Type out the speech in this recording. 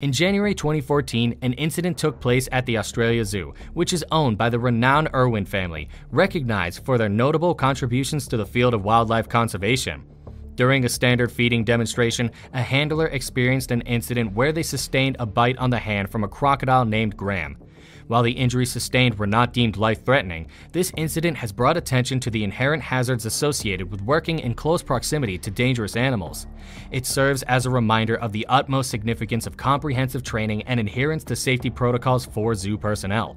In January 2014, an incident took place at the Australia Zoo, which is owned by the renowned Irwin family, recognized for their notable contributions to the field of wildlife conservation. During a standard feeding demonstration, a handler experienced an incident where they sustained a bite on the hand from a crocodile named Graham. While the injuries sustained were not deemed life threatening, this incident has brought attention to the inherent hazards associated with working in close proximity to dangerous animals. It serves as a reminder of the utmost significance of comprehensive training and adherence to safety protocols for zoo personnel.